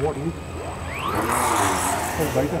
What is? Không đấy thôi.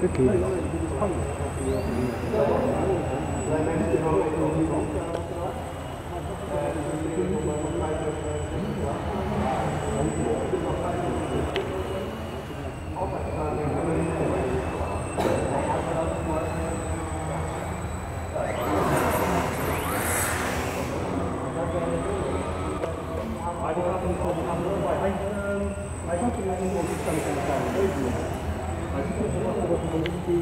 cái kỳ này. Và bây giờ cái kỳ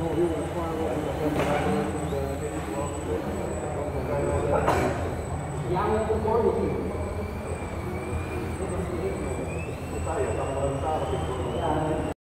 Dạ,